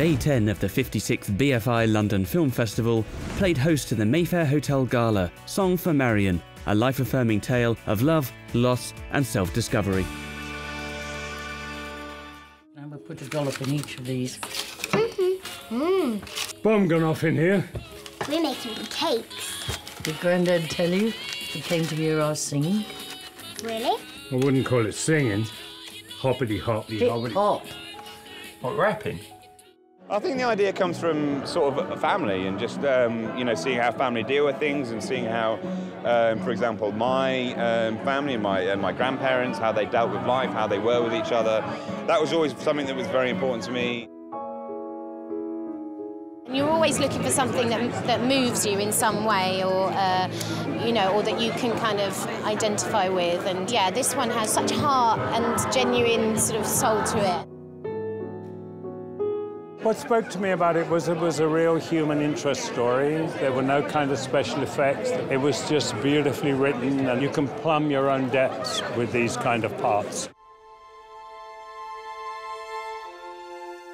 Day 10 of the 56th BFI London Film Festival played host to the May Fair Hotel Gala, Song for Marion, a life affirming tale of love, loss, and self discovery. I'm going to put a dollop in each of these. hmm Bomb gone off in here. We're making cakes. Did Grandad tell you he came to hear our singing? Really? I wouldn't call it singing. Hoppity hoppity Hip hoppity. hop. What, rapping? I think the idea comes from sort of a family and just um, you know seeing how family deal with things and seeing how, um, for example, my um, family and my my grandparents how they dealt with life, how they were with each other. That was always something that was very important to me. You're always looking for something that, that moves you in some way, or uh, you know, or that you can kind of identify with. And yeah, this one has such heart and genuine sort of soul to it. What spoke to me about it was it was a real human interest story. There were no kind of special effects. It was just beautifully written, and you can plumb your own depths with these kind of parts.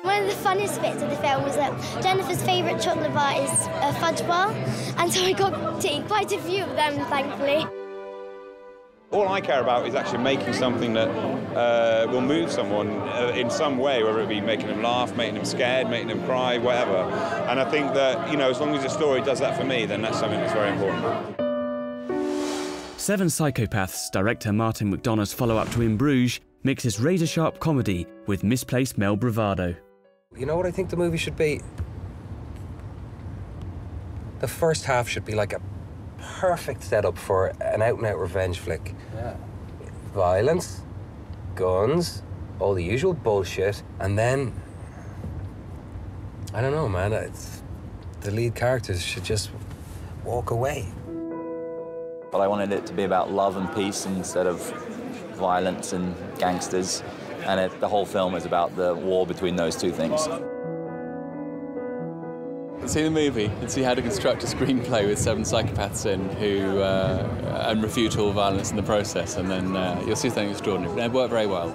One of the funniest bits of the film was that Jennifer's favourite chocolate bar is a fudge bar, and so I got to eat quite a few of them, thankfully. All I care about is actually making something that uh, will move someone uh, in some way, whether it be making them laugh, making them scared, making them cry, whatever. And I think that you know, as long as the story does that for me, then that's something that's very important. Seven Psychopaths director Martin McDonagh's follow up to In Bruges mixes razor sharp comedy with misplaced male bravado. You know what I think the movie should be? The first half should be like a perfect setup for an out and out revenge flick. Yeah. Violence, guns, all the usual bullshit, and then. I don't know, man. It's, the lead characters should just walk away. But I wanted it to be about love and peace instead of violence and gangsters. And it, the whole film is about the war between those two things. See the movie and see how to construct a screenplay with seven psychopaths in who uh, and refute all violence in the process, and then uh, you'll see something extraordinary. It worked very well.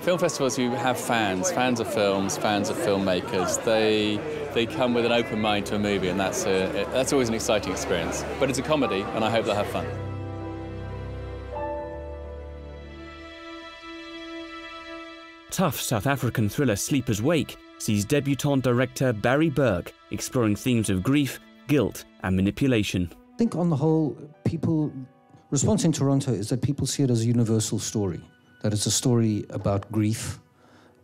Film festivals, you have fans, fans of films, fans of filmmakers. They they come with an open mind to a movie, and that's a, that's always an exciting experience. But it's a comedy, and I hope they'll have fun. Tough South African thriller Sleeper's Wake sees debutant director Barry Berk exploring themes of grief, guilt, and manipulation. I think on the whole, people response in Toronto is that people see it as a universal story. That it's a story about grief.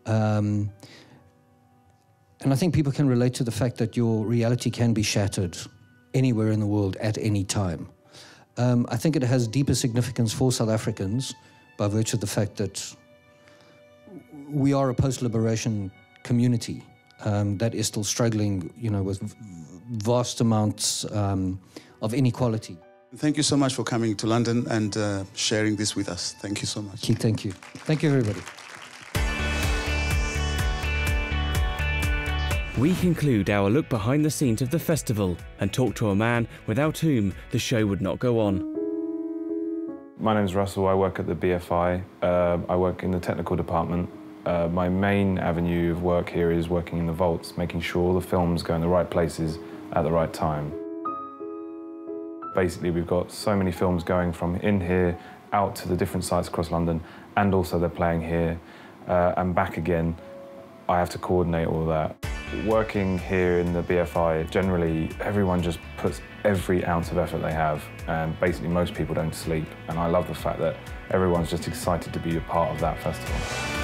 Um, and I think people can relate to the fact that your reality can be shattered anywhere in the world at any time. Um, I think it has deeper significance for South Africans by virtue of the fact that we are a post-liberation community um, that is still struggling, you know, with v- vast amounts um, of inequality. Thank you so much for coming to London and uh, sharing this with us. Thank you so much. Keith, thank you. Thank you, everybody. We conclude our look behind the scenes of the festival and talk to a man without whom the show would not go on. My name is Russell. I work at the BFI. Uh, I work in the technical department. Uh, my main avenue of work here is working in the vaults, making sure all the films go in the right places at the right time. Basically, we've got so many films going from in here out to the different sites across London, and also they're playing here uh, and back again. I have to coordinate all that. Working here in the BFI, generally everyone just puts every ounce of effort they have, and basically most people don't sleep. And I love the fact that everyone's just excited to be a part of that festival.